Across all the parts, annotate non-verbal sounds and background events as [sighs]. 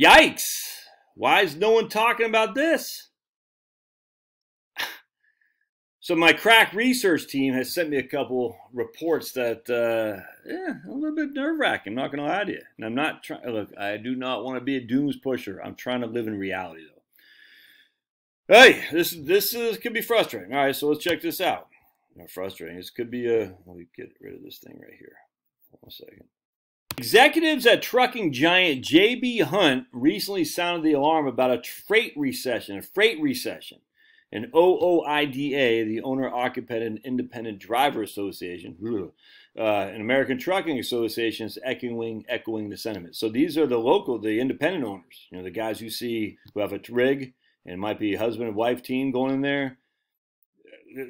Yikes! Why is no one talking about this? [sighs] So my crack research team has sent me a couple reports that, uh, yeah, a little bit nerve wracking. I'm not to lie to you. And I'm not trying. Look, I do not want to be a dooms pusher. I'm trying to live in reality, though. Hey, this this is, could be frustrating. All right, so let's check this out. Not frustrating. This could be a. Let me get rid of this thing right here. Hold on a second. Executives at trucking giant J.B. Hunt recently sounded the alarm about a freight recession. A freight recession. And OOIDA, the Owner Occupant and Independent Driver Association, [laughs] uh, an American Trucking Association, is echoing echoing the sentiment. So these are the local, the independent owners. You know, the guys you see who have a rig and might be a husband and wife team going in there.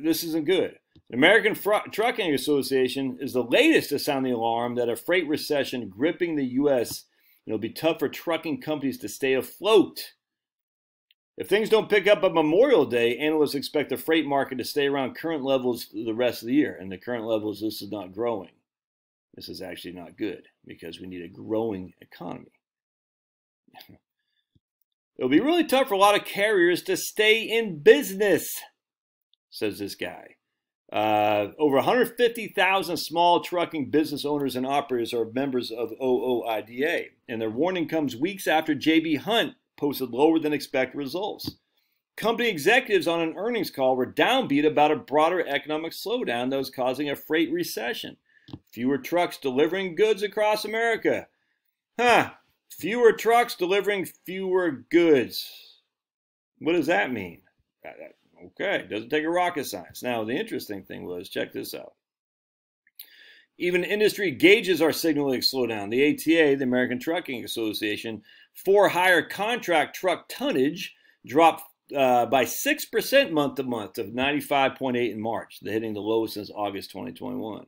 This isn't good. The American Fr- Trucking Association is the latest to sound the alarm that a freight recession gripping the U.S. It'll be tough for trucking companies to stay afloat if things don't pick up at Memorial Day, analysts expect the freight market to stay around current levels the rest of the year. And the current levels, this is not growing. This is actually not good because we need a growing economy. [laughs] It'll be really tough for a lot of carriers to stay in business, says this guy. Uh, over 150,000 small trucking business owners and operators are members of OOIDA, and their warning comes weeks after JB Hunt posted lower than expected results. Company executives on an earnings call were downbeat about a broader economic slowdown that was causing a freight recession. Fewer trucks delivering goods across America. Huh. Fewer trucks delivering fewer goods. What does that mean? Okay, doesn't take a rocket science. Now, the interesting thing was check this out. Even industry gauges are signaling slowdown. The ATA, the American Trucking Association, for hire contract truck tonnage dropped uh, by 6% month to month of 95.8 in March, hitting the lowest since August 2021.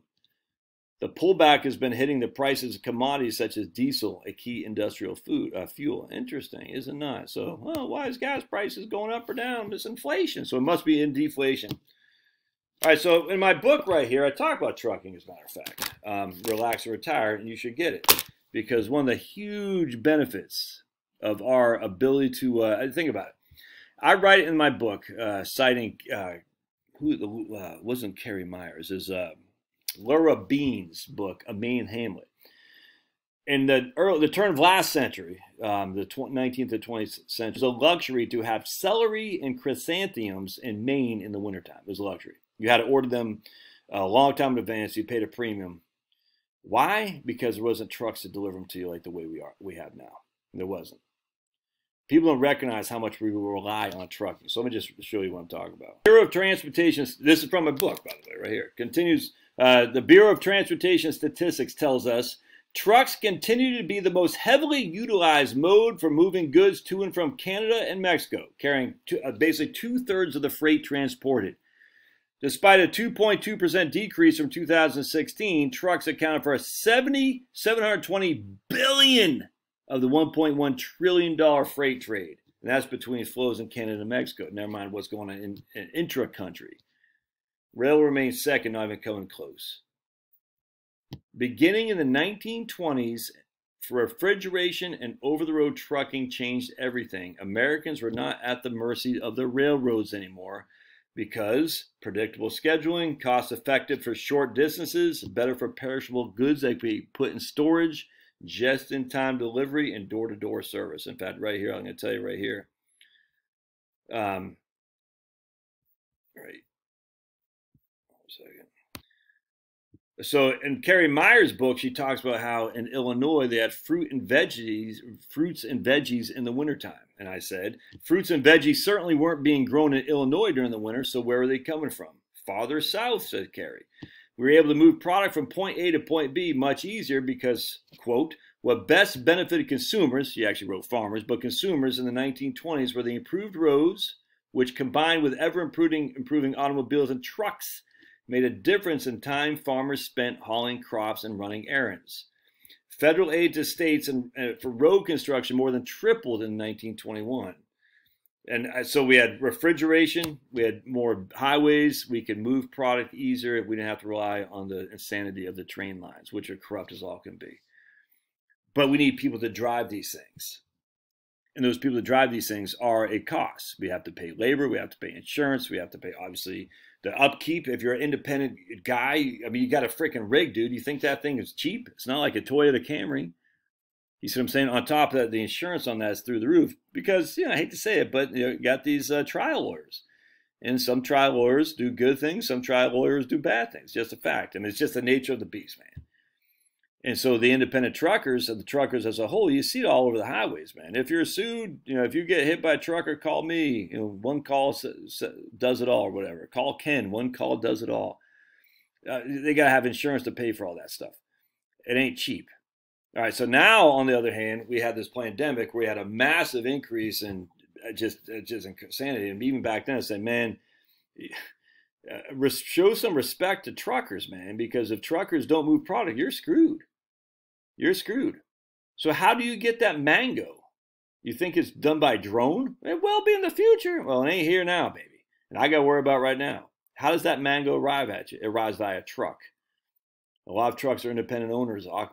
The pullback has been hitting the prices of commodities such as diesel, a key industrial food uh, fuel. Interesting, isn't it? So, well, why is gas prices going up or down? It's inflation, so it must be in deflation. All right, so in my book right here, I talk about trucking, as a matter of fact. Um, relax retire, and you should get it. Because one of the huge benefits of our ability to uh, think about it, I write it in my book, uh, citing uh, who uh, wasn't Carrie Meyers, is uh, Lura Beam's book, A Maine Hamlet. In the early, the turn of last century, um, the 19th to 20th century, it was a luxury to have celery and chrysanthemums in Maine in the wintertime. It was a luxury. You had to order them a long time in advance. You paid a premium. Why? Because there wasn't trucks to deliver them to you like the way we are we have now. There wasn't. People don't recognize how much we rely on trucking. So let me just show you what I'm talking about. Bureau of Transportation, this is from a book, by the way, right here. Continues, uh, the Bureau of Transportation Statistics tells us trucks continue to be the most heavily utilized mode for moving goods to and from Canada and Mexico, carrying two, uh, basically two-thirds of the freight transported. Despite a 2.2% decrease from 2016, trucks accounted for a 70, 720 billion of the 1.1 trillion dollar freight trade. And that's between flows in Canada and Mexico. Never mind what's going on in, in intra-country. Rail remains second, not even coming close. Beginning in the 1920s, refrigeration and over-the-road trucking changed everything. Americans were not at the mercy of the railroads anymore because predictable scheduling, cost effective for short distances, better for perishable goods that could be put in storage, just in time delivery, and door to door service. In fact, right here, I'm going to tell you right here. Um, right. One second. So in Carrie Meyer's book, she talks about how in Illinois they had fruit and veggies, fruits and veggies in the wintertime. And I said, fruits and veggies certainly weren't being grown in Illinois during the winter, so where are they coming from? Farther south, said Carrie. We were able to move product from point A to point B much easier because, quote, what best benefited consumers, she actually wrote farmers, but consumers in the 1920s were the improved roads, which combined with ever improving, improving automobiles and trucks made a difference in time farmers spent hauling crops and running errands. Federal aid to states and, uh, for road construction more than tripled in 1921. And uh, so we had refrigeration, we had more highways, we could move product easier. We didn't have to rely on the insanity of the train lines, which are corrupt as all can be. But we need people to drive these things. and those people that drive these things are a cost. We have to pay labor, we have to pay insurance, we have to pay obviously the upkeep. If you're an independent guy, I mean, you got a freaking rig, dude. You think that thing is cheap? It's not like a Toyota Camry. You see what I'm saying? On top of that, the insurance on that is through the roof because, you know, I hate to say it, but you, know, you got these uh, trial lawyers. And some trial lawyers do good things, some trial lawyers do bad things. Just a fact. I mean, it's just the nature of the beast, man. And so the independent truckers and the truckers as a whole, you see it all over the highways, man. If you're sued, you know, if you get hit by a trucker, call me. You know, one call does it all or whatever. Call Ken. One call does it all. Uh, they got to have insurance to pay for all that stuff. It ain't cheap. All right. So now, on the other hand, we had this pandemic where we had a massive increase in uh, just uh, just insanity. And even back then, I said, man, uh, show some respect to truckers, man, because if truckers don't move product, you're screwed you're screwed. So how do you get that mango? You think it's done by drone? It will be in the future. Well, it ain't here now, baby. And I got to worry about right now. How does that mango arrive at you? It arrives via a truck. A lot of trucks are independent owners, uh,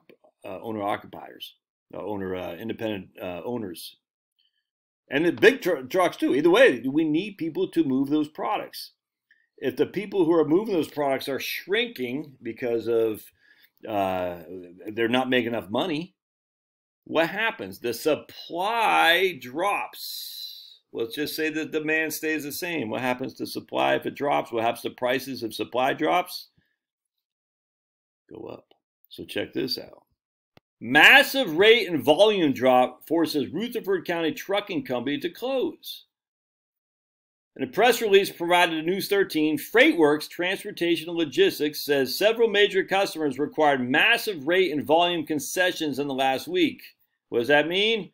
owner occupiers, uh, owner uh, independent uh, owners, and the big tr- trucks too. Either way, we need people to move those products. If the people who are moving those products are shrinking because of uh, they're not making enough money, what happens? The supply drops. Let's just say the demand stays the same. What happens to supply if it drops? What happens to prices if supply drops? Go up. So check this out. Massive rate and volume drop forces Rutherford County Trucking Company to close. In a press release provided to News 13, FreightWorks Transportation and Logistics says several major customers required massive rate and volume concessions in the last week. What does that mean?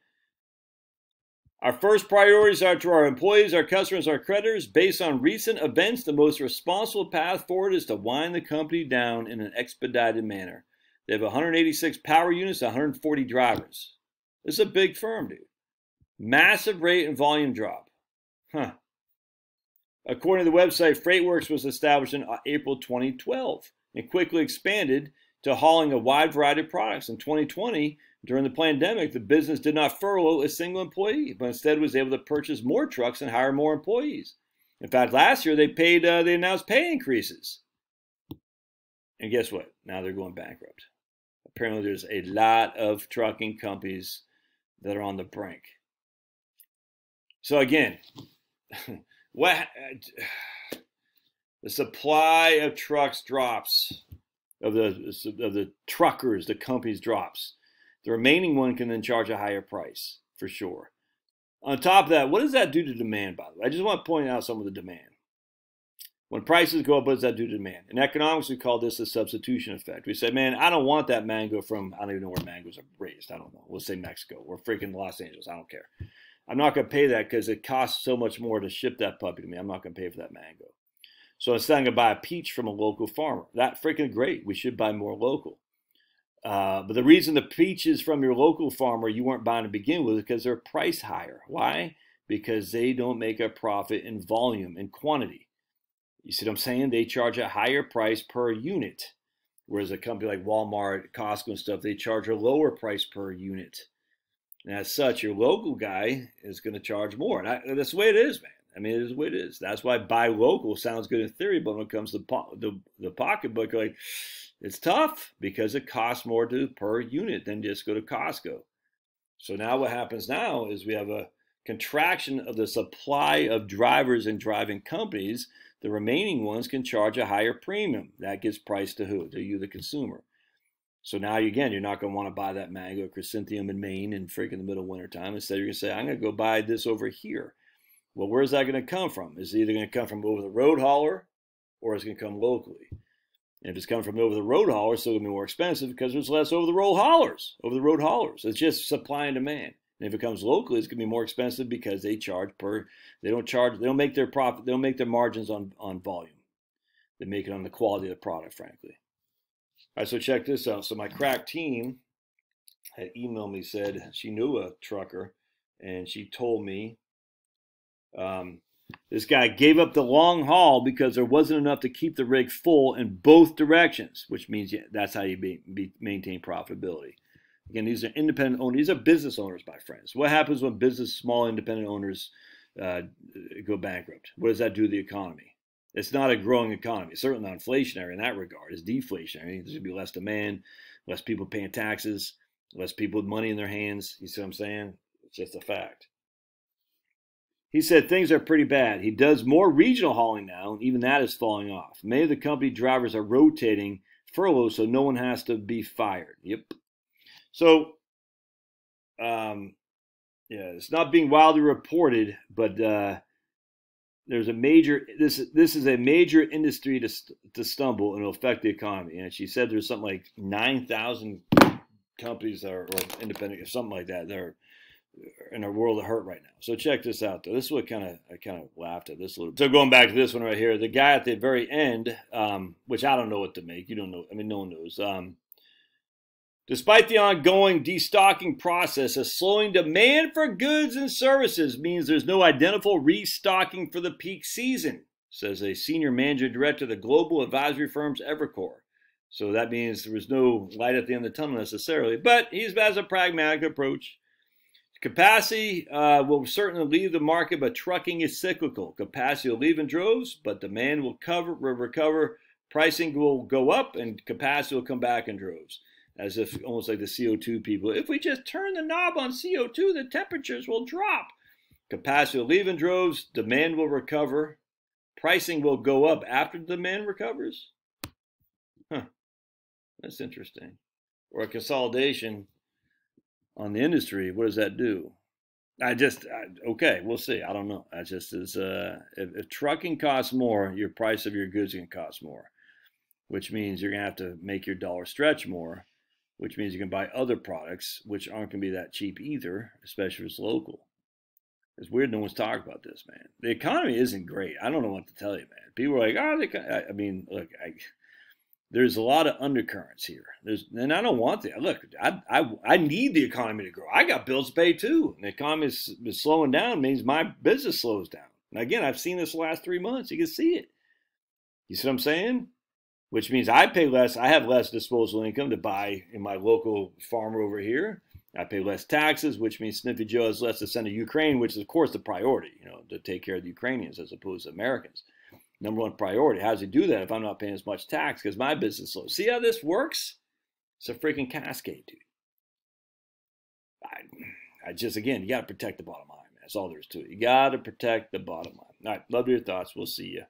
Our first priorities are to our employees, our customers, our creditors. Based on recent events, the most responsible path forward is to wind the company down in an expedited manner. They have 186 power units, 140 drivers. This is a big firm, dude. Massive rate and volume drop. Huh. According to the website, FreightWorks was established in April 2012 and quickly expanded to hauling a wide variety of products. In 2020, during the pandemic, the business did not furlough a single employee, but instead was able to purchase more trucks and hire more employees. In fact, last year they paid, uh, they announced pay increases. And guess what? Now they're going bankrupt. Apparently, there's a lot of trucking companies that are on the brink. So again, [laughs] what uh, [sighs] the supply of trucks drops of the of the truckers, the companies drops. The remaining one can then charge a higher price for sure. On top of that, what does that do to demand? By the way, I just want to point out some of the demand. When prices go up, what does that do to demand? In economics, we call this a substitution effect. We say, man, I don't want that mango from, I don't even know where mangoes are raised. I don't know. We'll say Mexico or freaking Los Angeles. I don't care. I'm not going to pay that because it costs so much more to ship that puppy to me. I'm not going to pay for that mango. So instead, I'm going to buy a peach from a local farmer. That freaking great. We should buy more local. Uh, but the reason the peaches from your local farmer you weren't buying to begin with is because they're price higher. Why? Because they don't make a profit in volume and quantity. You see what I'm saying? They charge a higher price per unit. Whereas a company like Walmart, Costco, and stuff, they charge a lower price per unit. And as such, your local guy is going to charge more. And I, that's the way it is, man. I mean, it is the way it is. That's why buy local sounds good in theory, but when it comes to the, the pocketbook, like it's tough because it costs more to per unit than just go to Costco. So now what happens now is we have a contraction of the supply of drivers and driving companies. The remaining ones can charge a higher premium. That gets priced to who? To you, the consumer. So now again, you're not going to want to buy that mango chrysanthemum in Maine in freaking the middle of winter time. Instead, you're going to say, I'm going to go buy this over here. Well, where's that going to come from? Is it either going to come from over the road hauler or it's going to come locally? And if it's coming from over the road hauler, it's still going to be more expensive because there's less over the road haulers. Over the road haulers. It's just supply and demand. And if it comes locally, it's going to be more expensive because they charge per. They don't charge. They don't make their profit. They don't make their margins on on volume. They make it on the quality of the product, frankly. All right, so check this out. So my crack team had emailed me, said she knew a trucker, and she told me um, this guy gave up the long haul because there wasn't enough to keep the rig full in both directions, which means that's how you be, be, maintain profitability. Again, these are independent owners. These are business owners, my friends. What happens when business, small independent owners uh, go bankrupt? What does that do to the economy? It's not a growing economy. It's certainly not inflationary in that regard. It's deflationary. There's going to be less demand, less people paying taxes, less people with money in their hands. You see what I'm saying? It's just a fact. He said things are pretty bad. He does more regional hauling now, and even that is falling off. Many of the company drivers are rotating furloughs, so no one has to be fired. Yep. So, um, yeah, it's not being wildly reported, but uh, there's a major this this is a major industry to to stumble and affect the economy. And she said there's something like nine thousand companies that are, or independent or something like that that are in a world of hurt right now. So check this out though. This is what kind of I kind of laughed at this a little. Bit. So going back to this one right here, the guy at the very end, um, which I don't know what to make. You don't know. I mean, no one knows. Um, Despite the ongoing destocking process, a slowing demand for goods and services means there's no identical restocking for the peak season, says a senior managing director of the global advisory firm's Evercore. So that means there was no light at the end of the tunnel necessarily, but he has a pragmatic approach. Capacity uh, will certainly leave the market, but trucking is cyclical. Capacity will leave in droves, but demand will cover, will recover. Pricing will go up, and capacity will come back in droves as if almost like the CO2 people. If we just turn the knob on CO2, the temperatures will drop. Capacity will leave in droves, demand will recover, pricing will go up after demand recovers. Huh, that's interesting. Or a consolidation on the industry, what does that do? I just I, okay, we'll see. I don't know. I just is uh, if, if trucking costs more, your price of your goods can cost more, which means you're gonna have to make your dollar stretch more which means you can buy other products which aren't going to be that cheap either, especially if it's local. It's weird no one's talking about this, man. The economy isn't great. I don't know what to tell you, man. People are like, ah, oh, they, I mean, look, I, there's a lot of undercurrents here. There's, and I don't want that. Look, I, I, I need the economy to grow. I got bills to pay too. And the economy is, is slowing down means my business slows down. And again, I've seen this the last three months. You can see it. You see what I'm saying? Which means I pay less. I have less disposable income to buy in my local farmer over here. I pay less taxes, which means Sniffy Joe has less to send to Ukraine, which is of course the priority, you know, to take care of the Ukrainians as opposed to Americans. Number one priority. How does he do that if I'm not paying as much tax because my business is low? See how this works? It's a freaking cascade, dude. I, I just again, you got to protect the bottom line. That's all there is to it. You got to protect the bottom line. All right, love your thoughts. We'll see you.